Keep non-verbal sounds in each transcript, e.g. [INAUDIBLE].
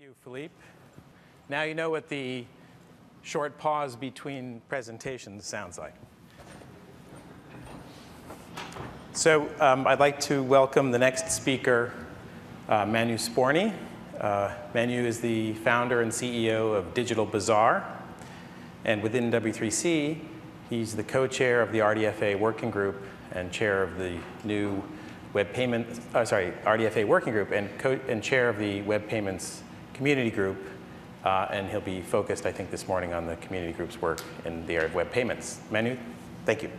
you, Philippe. Now you know what the short pause between presentations sounds like. So um, I'd like to welcome the next speaker, uh, Manu Sporny. Uh, Manu is the founder and CEO of Digital Bazaar. And within W3C, he's the co-chair of the RDFA working group and chair of the new web payment, uh, sorry, RDFA working group and, co- and chair of the web payments community group, uh, and he'll be focused, I think, this morning on the community group's work in the area of web payments. Manu, thank you.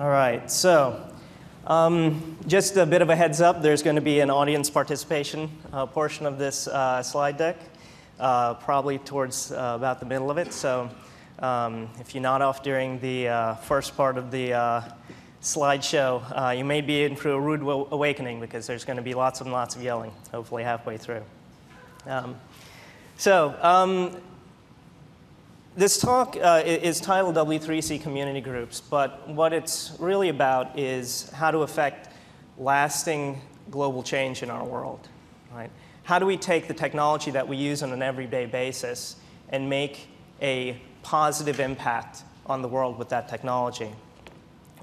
All right, so um, just a bit of a heads up there's going to be an audience participation uh, portion of this uh, slide deck, uh, probably towards uh, about the middle of it. So um, if you nod off during the uh, first part of the uh, slideshow, you may be in for a rude awakening because there's going to be lots and lots of yelling, hopefully halfway through. Um, so, um, this talk uh, is titled W3C Community Groups, but what it's really about is how to affect lasting global change in our world. Right? How do we take the technology that we use on an everyday basis and make a positive impact on the world with that technology?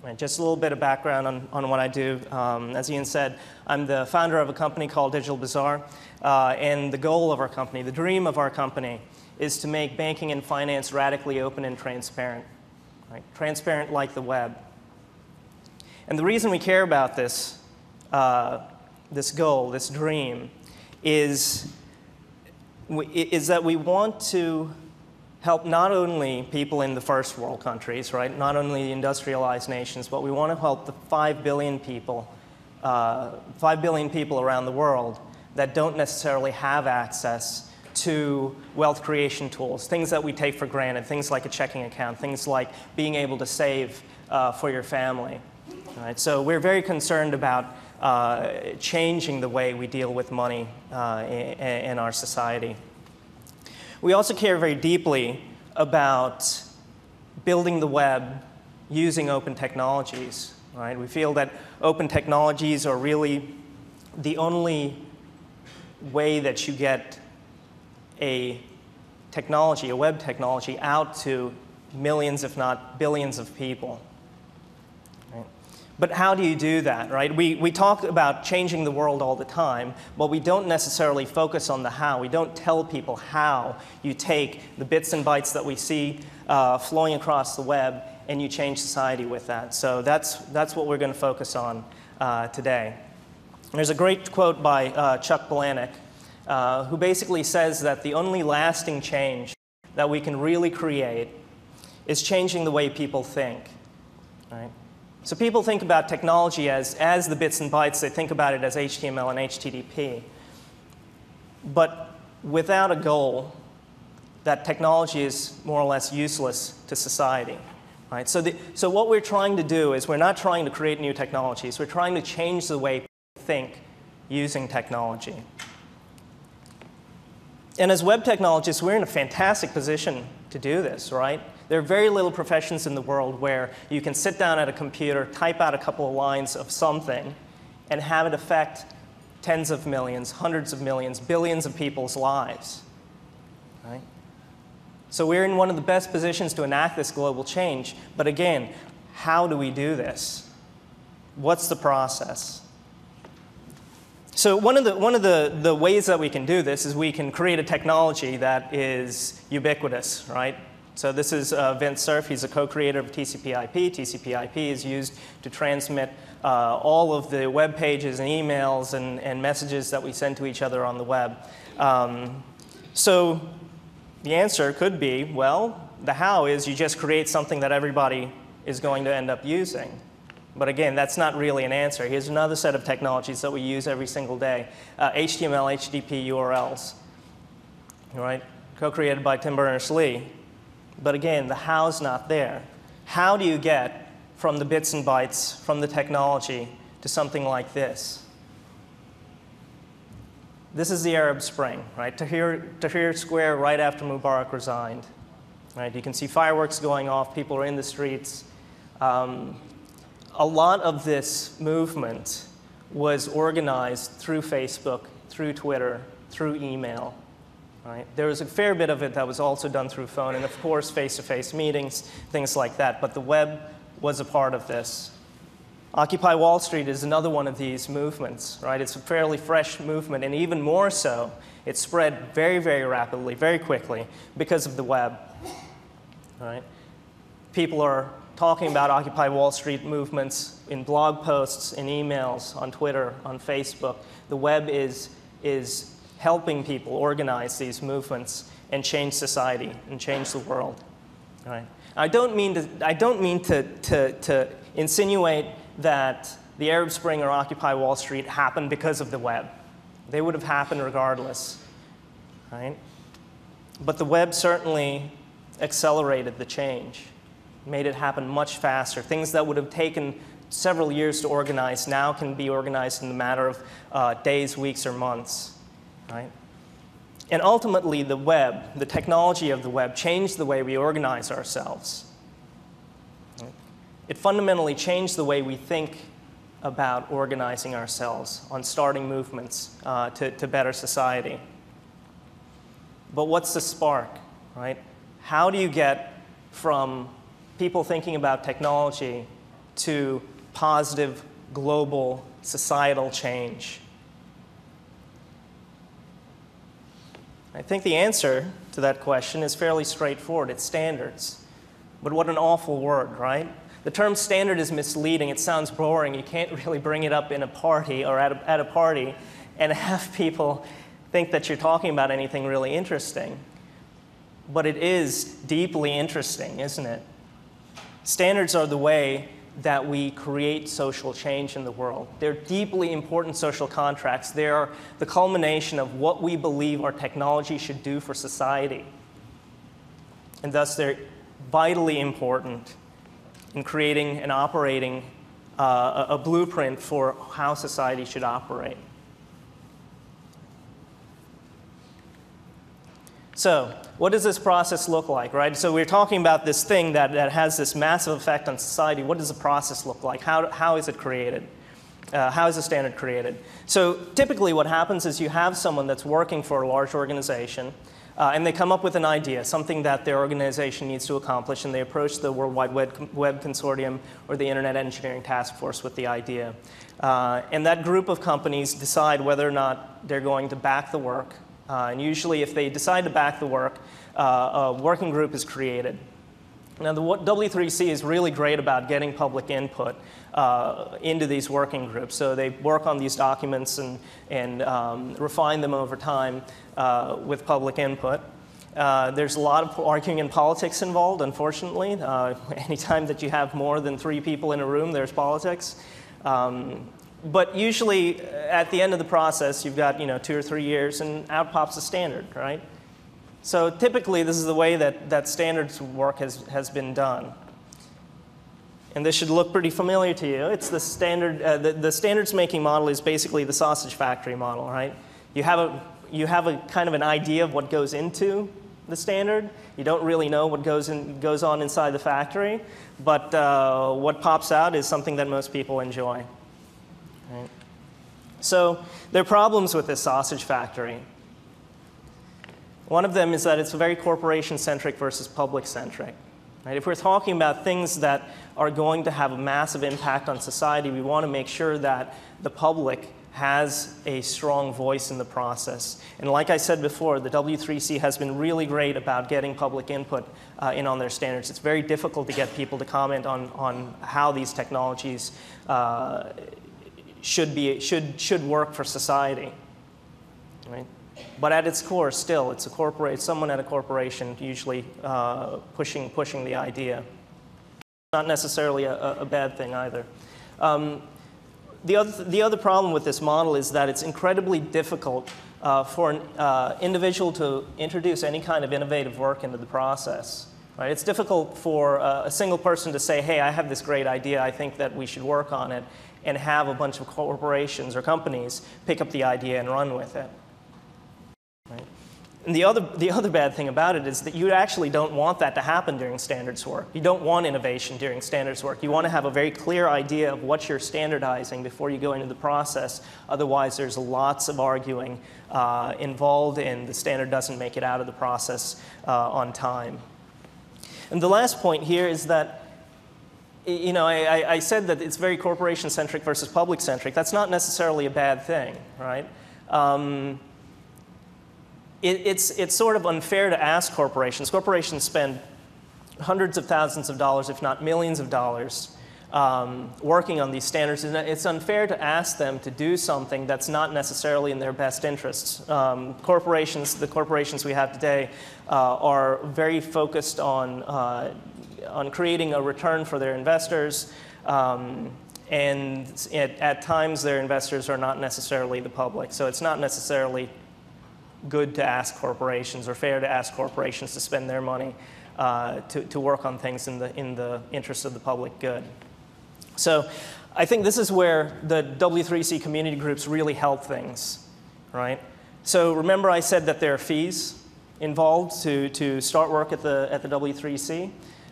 Right, just a little bit of background on, on what I do. Um, as Ian said, I'm the founder of a company called Digital Bazaar, uh, and the goal of our company, the dream of our company, is to make banking and finance radically open and transparent, right? transparent like the web. And the reason we care about this, uh, this goal, this dream, is, is that we want to help not only people in the first world countries, right, not only the industrialized nations, but we want to help the 5 billion people, uh, 5 billion people around the world that don't necessarily have access to wealth creation tools, things that we take for granted, things like a checking account, things like being able to save uh, for your family. Right, so we're very concerned about uh, changing the way we deal with money uh, in, in our society. We also care very deeply about building the web using open technologies. Right? We feel that open technologies are really the only way that you get a technology, a web technology, out to millions, if not billions, of people. But how do you do that, right? We, we talk about changing the world all the time, but we don't necessarily focus on the how. We don't tell people how you take the bits and bytes that we see uh, flowing across the web and you change society with that. So that's, that's what we're going to focus on uh, today. There's a great quote by uh, Chuck Palahniuk uh, who basically says that the only lasting change that we can really create is changing the way people think. Right? So people think about technology as, as the bits and bytes, they think about it as HTML and HTTP. But without a goal, that technology is more or less useless to society. Right? So, the, so what we're trying to do is we're not trying to create new technologies, we're trying to change the way people think using technology. And as web technologists, we're in a fantastic position to do this, right? There are very little professions in the world where you can sit down at a computer, type out a couple of lines of something, and have it affect tens of millions, hundreds of millions, billions of people's lives. Right? So we're in one of the best positions to enact this global change. But again, how do we do this? What's the process? So one of, the, one of the, the ways that we can do this is we can create a technology that is ubiquitous, right? So this is uh, Vint Cerf. He's a co-creator of TCP/IP. TCP/IP is used to transmit uh, all of the web pages and emails and, and messages that we send to each other on the web. Um, so the answer could be, well, The how is you just create something that everybody is going to end up using. But again, that's not really an answer. Here's another set of technologies that we use every single day uh, HTML, HTTP URLs, right? Co created by Tim Berners Lee. But again, the how's not there. How do you get from the bits and bytes, from the technology, to something like this? This is the Arab Spring, right? Tahrir, Tahrir Square right after Mubarak resigned. Right? You can see fireworks going off, people are in the streets. Um, a lot of this movement was organized through Facebook, through Twitter, through email. Right? There was a fair bit of it that was also done through phone, and of course, face to face meetings, things like that. But the web was a part of this. Occupy Wall Street is another one of these movements, right? It's a fairly fresh movement, and even more so, it spread very, very rapidly, very quickly because of the web, right? People are talking about Occupy Wall Street movements in blog posts, in emails, on Twitter, on Facebook. The web is, is helping people organize these movements and change society and change the world. Right? I don't mean to, I don't mean to, to, to insinuate that the Arab Spring or Occupy Wall Street happened because of the web. They would have happened regardless. Right? But the web certainly accelerated the change, made it happen much faster. Things that would have taken several years to organize now can be organized in a matter of uh, days, weeks, or months. Right? And ultimately, the web, the technology of the web, changed the way we organize ourselves. It fundamentally changed the way we think about organizing ourselves, on starting movements uh, to, to better society. But what's the spark, right? How do you get from people thinking about technology to positive global societal change? I think the answer to that question is fairly straightforward it's standards. But what an awful word, right? The term standard is misleading. It sounds boring. You can't [LAUGHS] really bring it up in a party or at a, at a party and [LAUGHS] have people think that you're talking about anything really interesting. But it is deeply interesting, isn't it? Standards are the way that we create social change in the world. They're deeply important social contracts. They are the culmination of what we believe our technology should do for society. And thus, they're vitally important in creating and operating uh, a, a blueprint for how society should operate. So, what does this process look like, right? So, we're talking about this thing that, that has this massive effect on society. What does the process look like? How, how is it created? Uh, how is the standard created? So, typically, what happens is you have someone that's working for a large organization, uh, and they come up with an idea, something that their organization needs to accomplish, and they approach the World Wide Web, Web Consortium or the Internet Engineering Task Force with the idea. Uh, and that group of companies decide whether or not they're going to back the work uh, and usually, if they decide to back the work, uh, a working group is created. Now, the W3C is really great about getting public input uh, into these working groups. So they work on these documents and, and um, refine them over time uh, with public input. Uh, there's a lot of arguing and politics involved, unfortunately. Uh, [LAUGHS] anytime that you have more than three people in a room, there's politics. Um, but usually uh, at the end of the process, you've got you know two or three years, and out pops a standard, right? So typically, this is the way that, that standards work has, has been done. And this should look pretty familiar to you. It's the standard, uh, the, the standards making model is basically the sausage factory model, right? You have, a, you have a kind of an idea of what goes into the standard. You don't really know what goes, in, goes on inside the factory, but uh, what pops out is something that most people enjoy. So there are problems with this sausage factory. One of them is that it's very corporation centric versus public centric. Right? If we're talking about things that are going to have a massive impact on society, we want to make sure that the public has a strong voice in the process. And like I said before, the W3C has been really great about getting public input uh, in on their standards. It's very difficult to get people to comment on, on how these technologies uh, should, be, should, should work for society. Right? But at its core, still, it's a corporate, someone at a corporation usually uh, pushing, pushing the idea. Not necessarily a, a bad thing either. Um, the, other, the other problem with this model is that it's incredibly difficult uh, for an uh, individual to introduce any kind of innovative work into the process. Right? It's difficult for uh, a single person to say, hey, I have this great idea, I think that we should work on it, and have a bunch of corporations or companies pick up the idea and run with it. Right? And the other, the other bad thing about it is that you actually don't want that to happen during standards work. You don't want innovation during standards work. You want to have a very clear idea of what you're standardizing before you go into the process. Otherwise, there's lots of arguing uh, involved, and the standard doesn't make it out of the process uh, on time. And the last point here is that you know, I, I said that it's very corporation centric versus public centric. That's not necessarily a bad thing, right? Um, it, it's, it's sort of unfair to ask corporations. Corporations spend hundreds of thousands of dollars, if not millions of dollars, um, working on these standards. And it's unfair to ask them to do something that's not necessarily in their best interests. Um, corporations, the corporations we have today, uh, are very focused on, uh, on creating a return for their investors. Um, and at, at times, their investors are not necessarily the public. So it's not necessarily good to ask corporations or fair to ask corporations to spend their money uh, to, to work on things in the, in the interest of the public good. So I think this is where the W3C community groups really help things, right? So remember I said that there are fees involved to, to start work at the, at the W3C.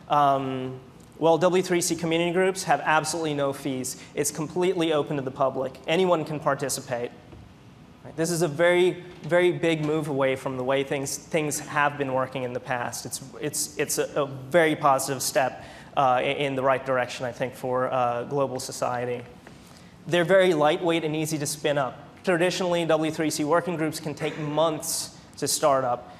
Um, well, W3C community groups have absolutely no fees. It's completely open to the public. Anyone can participate. This is a very, very big move away from the way things, things have been working in the past. It's, it's, it's a, a very positive step uh, in the right direction, I think, for uh, global society. They're very lightweight and easy to spin up. Traditionally, W3C working groups can take months to start up.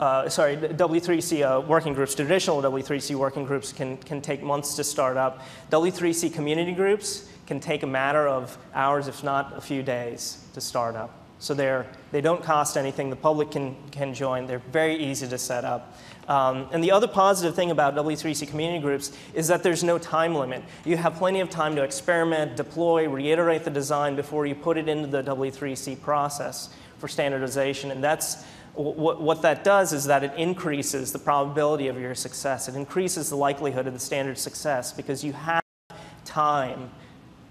Uh, sorry, W3C uh, working groups, traditional W3C working groups can, can take months to start up. W3C community groups can take a matter of hours, if not a few days, to start up. So they're, they don't cost anything. The public can, can join. They're very easy to set up. Um, and the other positive thing about W3C community groups is that there's no time limit. You have plenty of time to experiment, deploy, reiterate the design before you put it into the W3C process for standardization. And that's what, what that does is that it increases the probability of your success. It increases the likelihood of the standard success because you have time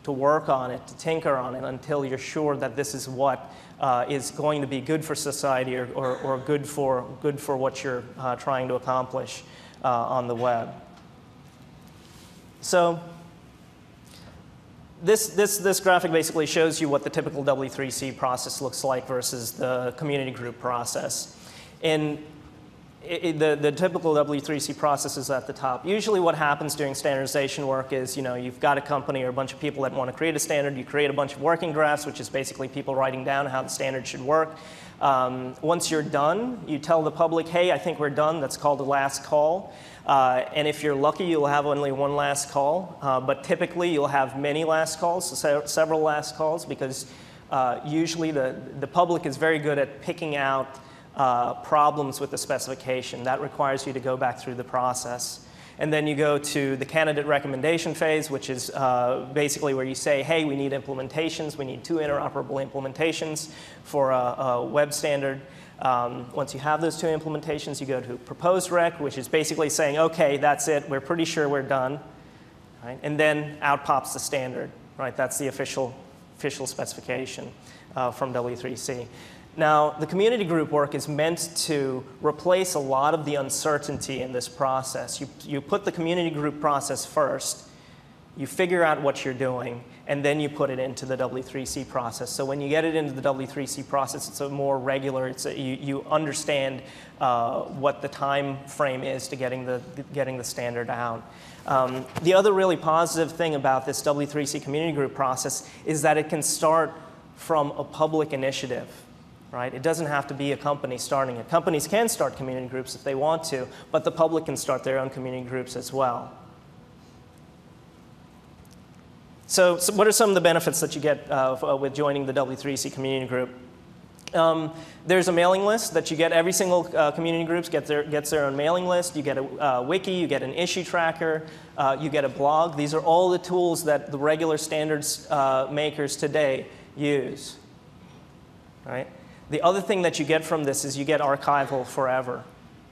to work on it, to tinker on it until you're sure that this is what uh, is going to be good for society or, or, or good, for, good for what you're uh, trying to accomplish uh, on the web. So this, this, this graphic basically shows you what the typical W3C process looks like versus the community group process. In it, the, the typical W3C process is at the top. Usually what happens during standardization work is, you know, you've got a company or a bunch of people that want to create a standard. You create a bunch of working drafts, which is basically people writing down how the standard should work. Um, once you're done, you tell the public, hey, I think we're done. That's called a last call. Uh, and if you're lucky, you'll have only one last call. Uh, but typically, you'll have many last calls, so several last calls, because uh, usually the, the public is very good at picking out uh, problems with the specification. That requires you to go back through the process. And then you go to the candidate recommendation phase, which is uh, basically where you say, hey, we need implementations. We need two interoperable implementations for a, a web standard. Um, once you have those two implementations, you go to proposed rec, which is basically saying, okay, that's it. We're pretty sure we're done. Right? And then out pops the standard. Right? That's the official, official specification uh, from W3C. Now, the community group work is meant to replace a lot of the uncertainty in this process. You, you put the community group process first, you figure out what you're doing, and then you put it into the W3C process. So when you get it into the W3C process, it's a more regular, it's a, you, you understand uh, what the time frame is to getting the, getting the standard out. Um, the other really positive thing about this W3C community group process is that it can start from a public initiative right? It doesn't have to be a company starting it. Companies can start community groups if they want to, but the public can start their own community groups as well. So, so what are some of the benefits that you get uh, with joining the W3C community group? Um, there's a mailing list that you get. Every single uh, community groups get their, gets their own mailing list. You get a uh, wiki, you get an issue tracker, uh, you get a blog. These are all the tools that the regular standards uh, makers today use. The other thing that you get from this is you get archival forever.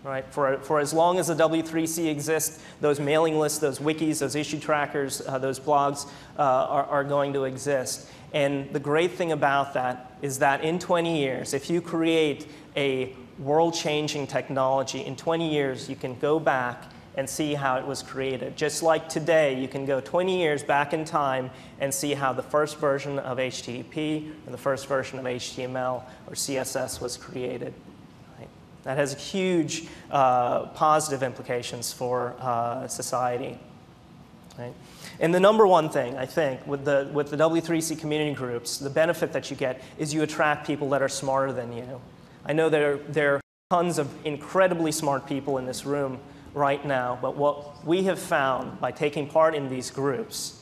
Right? For, for as long as the W3C exists, those mailing lists, those wikis, those issue trackers, uh, those blogs uh, are, are going to exist. And the great thing about that is that in 20 years, if you create a world changing technology, in 20 years, you can go back and see how it was created. Just like today, you can go 20 years back in time and see how the first version of HTTP or the first version of HTML or CSS was created. That has huge uh, positive implications for uh, society. Right? And the number one thing, I think, with the, with the W3C community groups, the benefit that you get is you attract people that are smarter than you. I know there, there are tons of incredibly smart people in this room right now, but what we have found by taking part in these groups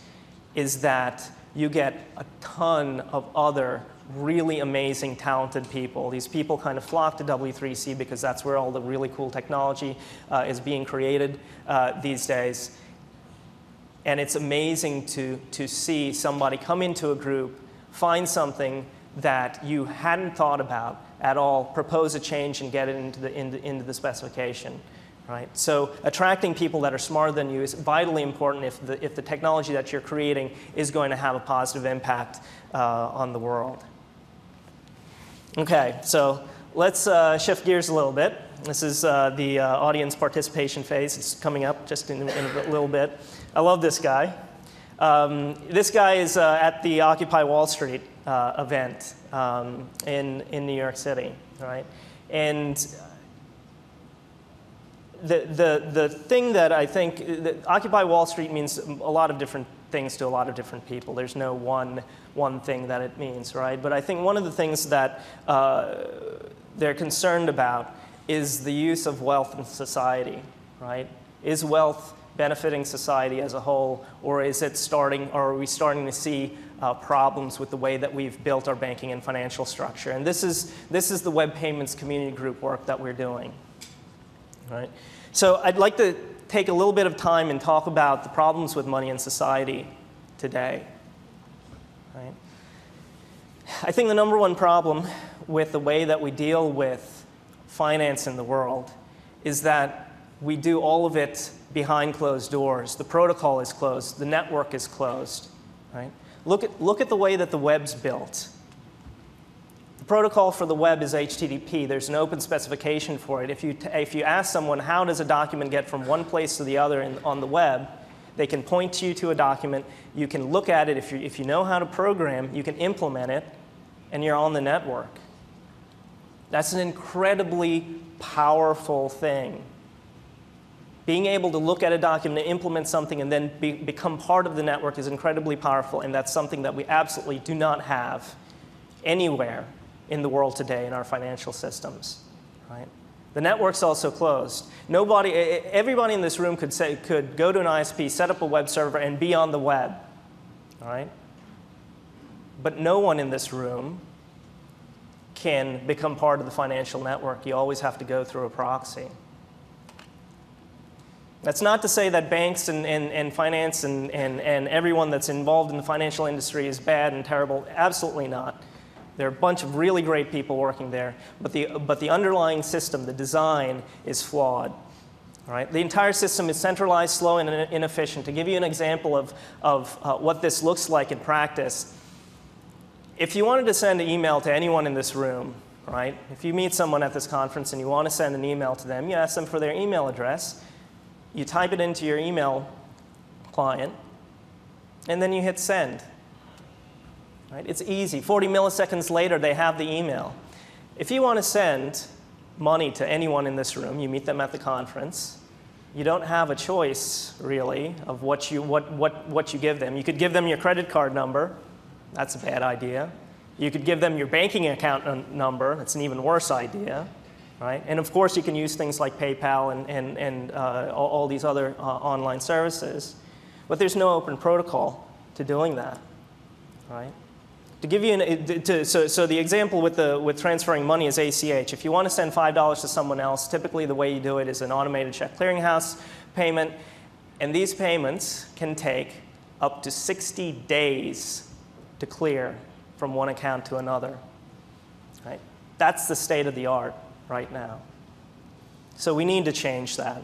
is that you get a ton of other really amazing, talented people. These people kind of flock to W3C because that's where all the really cool technology uh, is being created uh, these days. And it's amazing to, to see somebody come into a group, find something that you hadn't thought about at all, propose a change, and get it into the, into, into the specification. Right? So attracting people that are smarter than you is vitally important if the, if the technology that you're creating is going to have a positive impact uh, on the world. Okay, so let's uh, shift gears a little bit. This is uh, the uh, audience participation phase. It's coming up just in, in a little bit. I love this guy. Um, this guy is uh, at the Occupy Wall Street uh, event um, in, in New York City, right? And the, the, the thing that I think, that Occupy Wall Street means a lot of different things to a lot of different people. There's no one, one thing that it means, right? But I think one of the things that uh, they're concerned about is the use of wealth in society, right? Is wealth benefiting society as a whole, or is it starting, or are we starting to see uh, problems with the way that we've built our banking and financial structure? And this is, this is the web payments community group work that we're doing, right? So I'd like to take a little bit of time and talk about the problems with money in society today. Right? I think the number one problem with the way that we deal with finance in the world is that we do all of it behind closed doors. The protocol is closed, the network is closed. Right? Look, at, look at the way that the web's built protocol for the web is HTTP. There's an open specification for it. If you, if you ask someone, how does a document get from one place to the other in, on the web, they can point you to a document. You can look at it. If you, if you know how to program, you can implement it, and you're on the network. That's an incredibly powerful thing. Being able to look at a document and implement something and then be, become part of the network is incredibly powerful, and that's something that we absolutely do not have anywhere in the world today in our financial systems, right? The network's also closed. Nobody, everybody in this room could, say, could go to an ISP, set up a web server, and be on the web, right? But no one in this room can become part of the financial network. You always have to go through a proxy. That's not to say that banks and, and, and finance and, and, and everyone that's involved in the financial industry is bad and terrible. Absolutely not. There are a bunch of really great people working there, but the, but the underlying system, the design, is flawed. Right? The entire system is centralized, slow, and inefficient. To give you an example of, of uh, what this looks like in practice, if you wanted to send an email to anyone in this room, right? If you meet someone at this conference and you want to send an email to them, you ask them for their email address, you type it into your email client, and then you hit send. Right? It's easy. 40 milliseconds later, they have the email. If you want to send money to anyone in this room, you meet them at the conference, you don't have a choice, really, of what you, what, what, what you give them. You could give them your credit card number. That's a bad idea. You could give them your banking account number. That's an even worse idea. Right? And of course, you can use things like PayPal and, and, and uh, all, all, these other uh, online services. But there's no open protocol to doing that. Right? To give you an, to, so, so the example with, the, with transferring money is ACH. If you want to send $5 to someone else, typically the way you do it is an automated check clearinghouse payment. And these payments can take up to 60 days to clear from one account to another. Right? That's the state of the art right now. So we need to change that.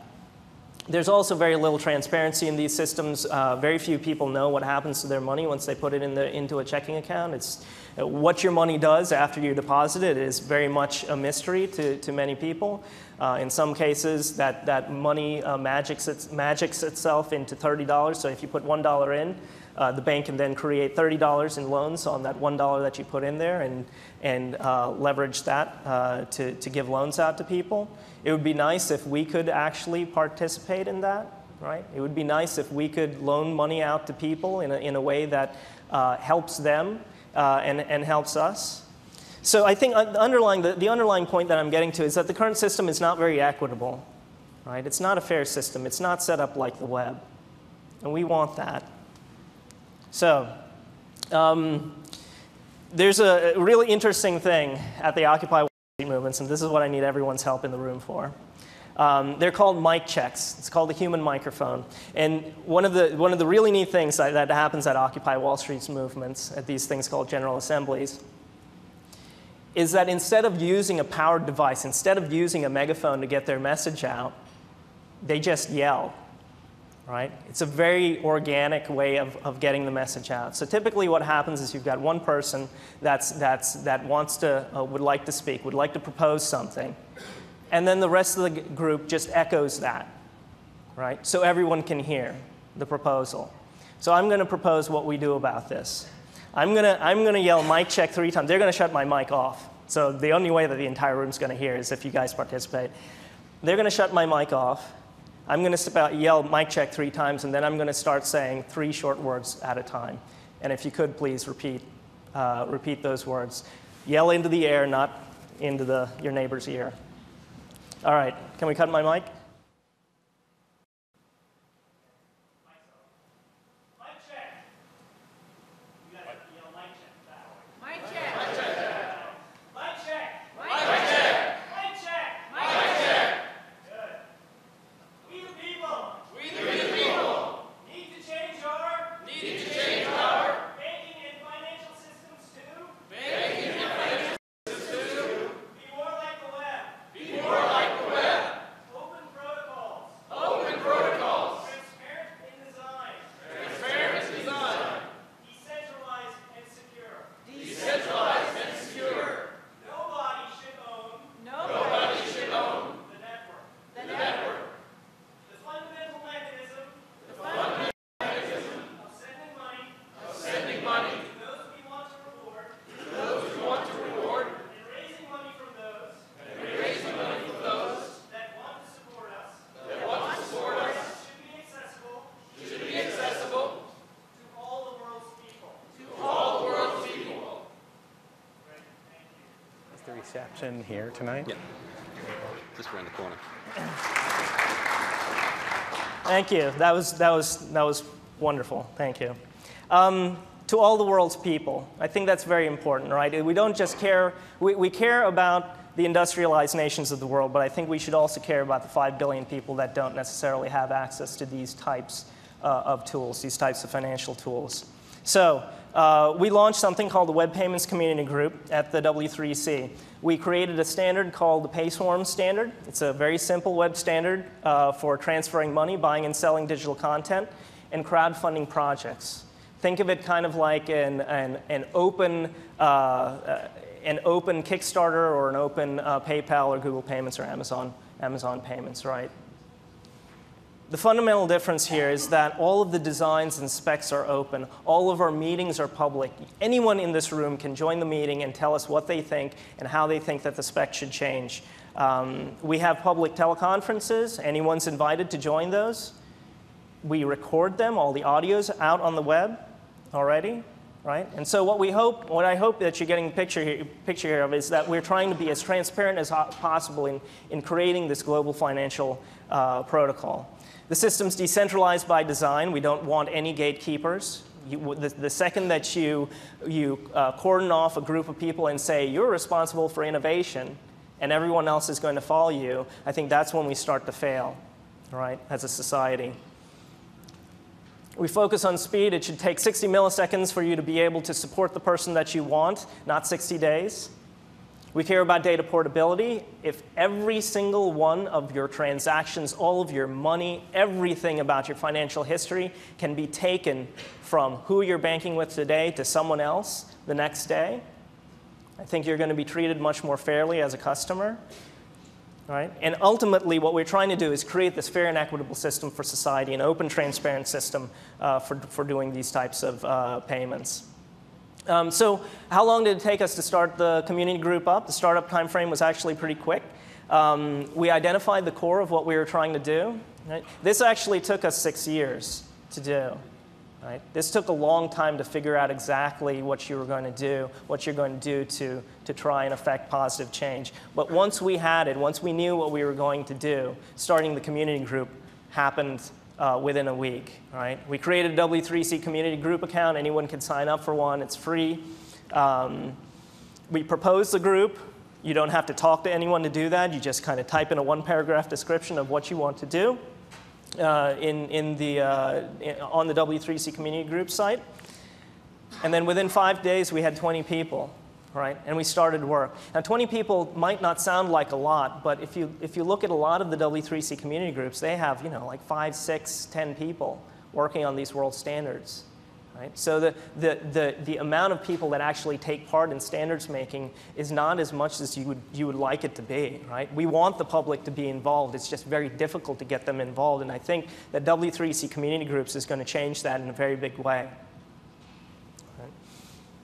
There's also very little transparency in these systems. Uh, very few people know what happens to their money once they put it in the, into a checking account. It's, uh, what your money does after you deposit it is very much a mystery to, to many people. Uh, in some cases, that, that money uh, magics, magics itself into $30. So if you put $1 in, uh, the bank can then create $30 in loans on that $1 that you put in there and, and uh, leverage that uh, to, to give loans out to people. It would be nice if we could actually participate in that, right? It would be nice if we could loan money out to people in a, in a way that uh, helps them uh, and, and helps us. So I think the underlying, the, the underlying point that I'm getting to is that the current system is not very equitable, right? It's not a fair system. It's not set up like the web. And we want that. So, um, there's a really interesting thing at the Occupy Wall Street movements, and this is what I need everyone's help in the room for. Um, they're called mic checks. It's called the human microphone. And one of the, one of the really neat things that, that happens at Occupy Wall Street's movements, at these things called General Assemblies, is that instead of using a powered device, instead of using a megaphone to get their message out, they just yell right? It's a very organic way of, of getting the message out. So typically what happens is you've got one person that's, that's, that wants to, uh, would like to speak, would like to propose something, and then the rest of the group just echoes that, right? So everyone can hear the proposal. So I'm going to propose what we do about this. I'm going to, I'm going to yell mic check three times. They're going to shut my mic off. So the only way that the entire room's going to hear is if you guys participate. They're going to shut my mic off. I'm going to yell mic check three times, and then I'm going to start saying three short words at a time. And if you could, please repeat, uh, repeat those words. Yell into the air, not into the, your neighbor's ear. All right, can we cut my mic? Reception here tonight? Yeah. Just around the corner. Thank you. That was, that was, that was wonderful. Thank you. Um, to all the world's people, I think that's very important, right? We don't just care, we, we care about the industrialized nations of the world, but I think we should also care about the 5 billion people that don't necessarily have access to these types uh, of tools, these types of financial tools. So, uh, we launched something called the Web Payments Community Group at the W3C. We created a standard called the PaySwarm standard. It's a very simple web standard uh, for transferring money, buying and selling digital content, and crowdfunding projects. Think of it kind of like an, an, an open, uh, uh, an open Kickstarter or an open uh, PayPal or Google Payments or Amazon, Amazon Payments, right? The fundamental difference here is that all of the designs and specs are open. All of our meetings are public. Anyone in this room can join the meeting and tell us what they think and how they think that the spec should change. Um, we have public teleconferences. Anyone's invited to join those. We record them, all the audio's out on the web already, right? And so what we hope, what I hope that you're getting a picture here, picture here of is that we're trying to be as transparent as possible in, in creating this global financial uh, protocol. The system's decentralized by design. We don't want any gatekeepers. You, the, the second that you, you uh, cordon off a group of people and say, you're responsible for innovation, and everyone else is going to follow you, I think that's when we start to fail, right, as a society. We focus on speed. It should take 60 milliseconds for you to be able to support the person that you want, not 60 days. We care about data portability. If every single one of your transactions, all of your money, everything about your financial history can be taken from who you're banking with today to someone else the next day, I think you're going to be treated much more fairly as a customer. Right? And ultimately, what we're trying to do is create this fair and equitable system for society, an open, transparent system uh, for, for doing these types of uh, payments. Um, so how long did it take us to start the community group up? The startup time frame was actually pretty quick. Um, we identified the core of what we were trying to do. Right? This actually took us six years to do. Right? This took a long time to figure out exactly what you were going to do, what you're going to do to, to try and affect positive change. But once we had it, once we knew what we were going to do, starting the community group happened uh, within a week. Right? We created a W3C community group account. Anyone can sign up for one. It's free. Um, we proposed the group. You don't have to talk to anyone to do that. You just kind of type in a one paragraph description of what you want to do uh, in, in the, uh, in, on the W3C community group site. And then within five days, we had 20 people, right? And we started work. Now, 20 people might not sound like a lot, but if you, if you look at a lot of the W3C community groups, they have, you know, like five, six, 10 people working on these world standards. Right? So the, the, the, the amount of people that actually take part in standards making is not as much as you would, you would like it to be. Right? We want the public to be involved. It's just very difficult to get them involved. And I think that W3C community groups is going to change that in a very big way.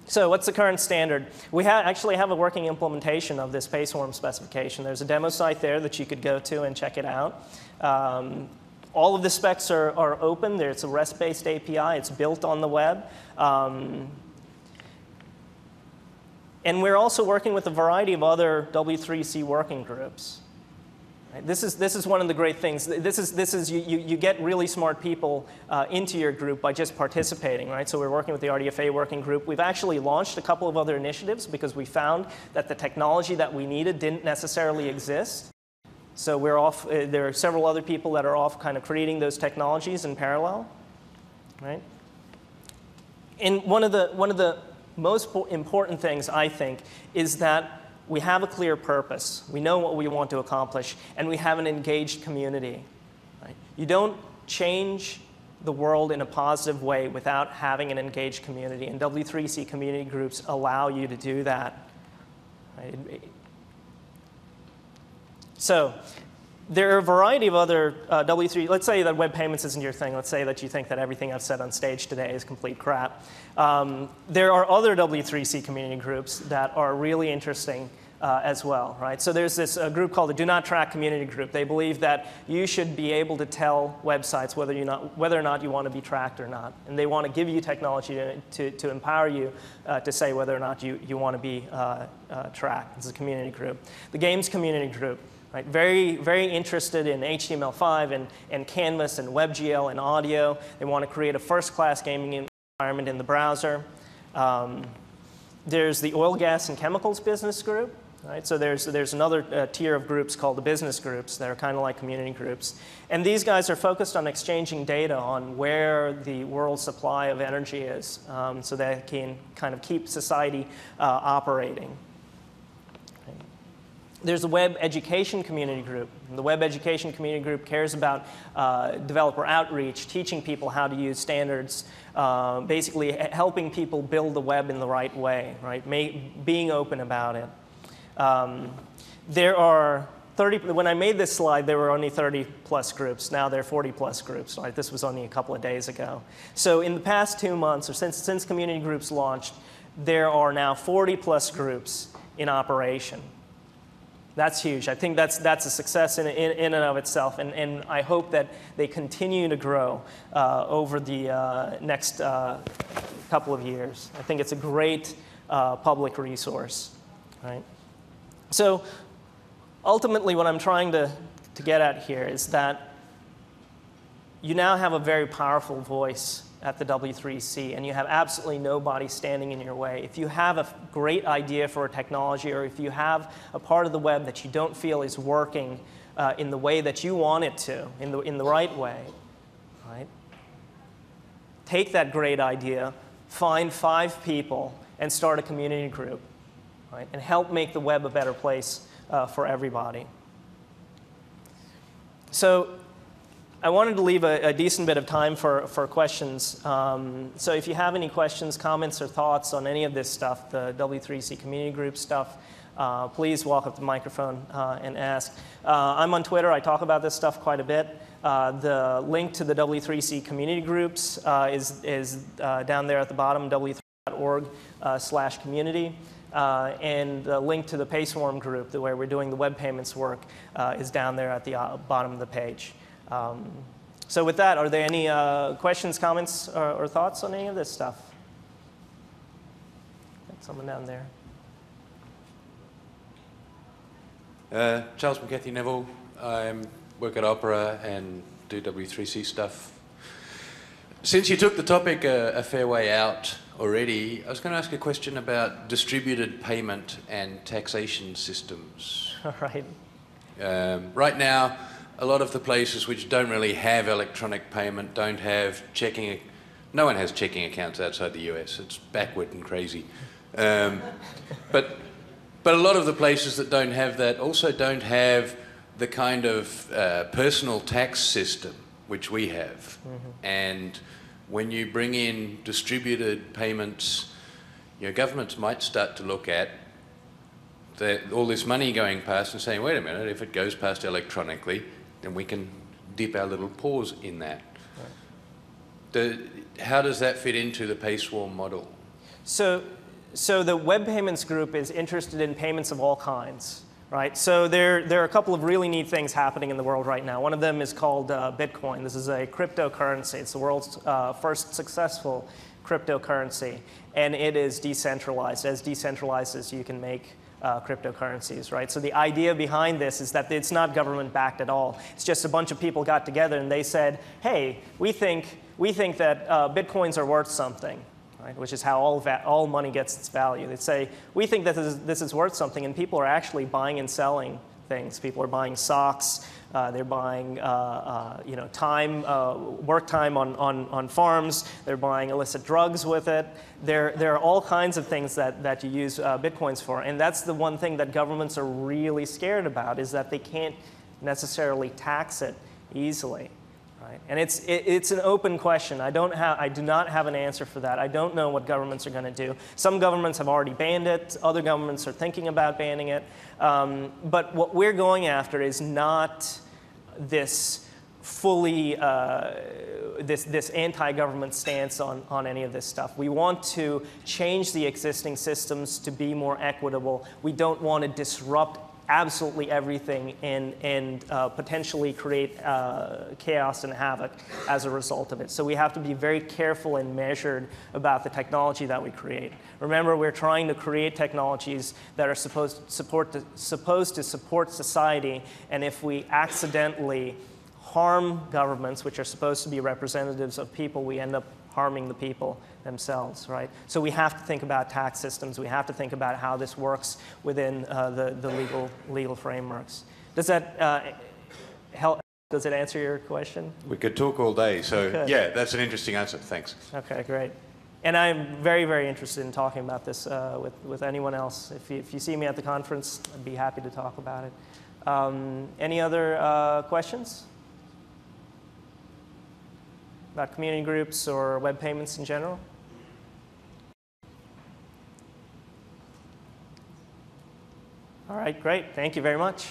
So what's the current standard? We ha actually have a working implementation of this PaySwarm specification. There's a demo site there that you could go to and check it out. Um, all of the specs are, are open. There's a REST-based API. It's built on the web. Um, and we're also working with a variety of other W3C working groups. This, is, this is one of the great things. This is, this is you, you, you get really smart people uh, into your group by just participating, right? So we're working with the RDFA working group. We've actually launched a couple of other initiatives because we found that the technology that we needed didn't necessarily exist. So we're off, uh, there are several other people that are off kind of creating those technologies in parallel, right? And one of the, one of the most important things, I think, is that we have a clear purpose. We know what we want to accomplish, and we have an engaged community. Right? You don't change the world in a positive way without having an engaged community, and W3C community groups allow you to do that. Right? So there are a variety of other uh, W3, let's say that web payments isn't your thing. Let's say that you think that everything I've said on stage today is complete crap. Um, there are other W3C community groups that are really interesting uh, as well, right? So there's this uh, group called the Do Not Track Community Group. They believe that you should be able to tell websites whether, you not, whether or not you want to be tracked or not. And they want to give you technology to, to, to empower you uh, to say whether or not you, you want to be uh, uh, tracked. It's a community group. The Games Community Group. Right? Very, very interested in HTML5 and, and Canvas and WebGL and audio. They want to create a first-class gaming environment in the browser. Um, there's the oil, gas, and chemicals business group. Right? So there's, there's another uh, tier of groups called the business groups that are kind of like community groups. And these guys are focused on exchanging data on where the world supply of energy is um, so they can kind of keep society uh, operating. There's a web education community group. The web education community group cares about uh, developer outreach, teaching people how to use standards, uh, basically helping people build the web in the right way, right? May, being open about it. Um, there are 30, when I made this slide, there were only 30 plus groups. Now there are 40 plus groups, right? This was only a couple of days ago. So in the past two months, or since, since community groups launched, there are now 40 plus groups in operation. That's huge. I think that's, that's a success in, in, in and of itself, and, and I hope that they continue to grow uh, over the uh, next uh, couple of years. I think it's a great uh, public resource. Right? So ultimately, what I'm trying to, to get at here is that you now have a very powerful voice at the W3C and you have absolutely nobody standing in your way, if you have a great idea for a technology or if you have a part of the web that you don't feel is working uh, in the way that you want it to, in the, in the right way, right? Take that great idea, find five people, and start a community group, right? And help make the web a better place uh, for everybody. So I wanted to leave a, a, decent bit of time for, for questions. Um, so if you have any questions, comments, or thoughts on any of this stuff, the W3C community group stuff, uh, please walk up to the microphone uh, and ask. Uh, I'm on Twitter. I talk about this stuff quite a bit. Uh, the link to the W3C community groups uh, is, is uh, down there at the bottom, w3.org slash community. Uh, and the link to the PaySwarm group, the way we're doing the web payments work, uh, is down there at the bottom of the page. Um, so with that, are there any uh, questions, comments, or, or, thoughts on any of this stuff? Someone down there. Uh, Charles McCathie Nevile. I work at Opera and do W3C stuff. Since you took the topic a, a fair way out, already. I was going to ask a question about distributed payment and taxation systems. [LAUGHS] All right. Um, right now, a lot of the places which don't really have electronic payment don't have checking. No one has checking accounts outside the US. It's backward and crazy. Um, but but a lot of the places that don't have that also don't have the kind of uh, personal tax system which we have, mm-hmm. and when you bring in distributed payments, you know, governments might start to look at the, all this money going past and saying, wait a minute, if it goes past electronically, then we can dip our little paws in that. Right. The, how does that fit into the PaySwarm model? So, so the Web Payments Group is interested in payments of all kinds right? So there, there are a couple of really neat things happening in the world right now. One of them is called uh, Bitcoin. This is a cryptocurrency. It's the world's uh, first successful cryptocurrency, and it is decentralized, as decentralized as you can make uh, cryptocurrencies, right? So the idea behind this is that it's not government backed at all. It's just a bunch of people got together and they said, hey, we think, we think that uh, Bitcoins are worth something right? which is how all, all money gets its value. They say, we think that this is, this is worth something, and people are actually buying and selling things. People are buying socks, uh, they're buying uh, uh, you know, time, uh, work time on, on, on farms, they're buying illicit drugs with it. There, there are all kinds of things that, that you use uh, bitcoins for, and that's the one thing that governments are really scared about, is that they can't necessarily tax it easily. Right? And it's, it, it's an open question. I, don't have, I do not have an answer for that. I don't know what governments are going to do. Some governments have already banned it, other governments are thinking about banning it. Um, but what we're going after is not this fully uh, this, this anti-government stance on, on any of this stuff. We want to change the existing systems to be more equitable. We don't want to disrupt absolutely everything and, and uh, potentially create uh, chaos and havoc as a result of it. So we have to be very careful and measured about the technology that we create. Remember, we're trying to create technologies that are supposed to support, supposed to support society, and if we accidentally harm governments, which are supposed to be representatives of people, we end up harming the people themselves, right? So we have to think about tax systems. We have to think about how this works within uh, the, the legal, legal frameworks. Does that uh, help? Does it answer your question? We could talk all day. So, yeah, that's an interesting answer. Thanks. Okay, great. And I'm very, very interested in talking about this uh, with, with anyone else. If you, if you see me at the conference, I'd be happy to talk about it. Um, any other uh, questions? About community groups or web payments in general? All right, great. Thank you very much.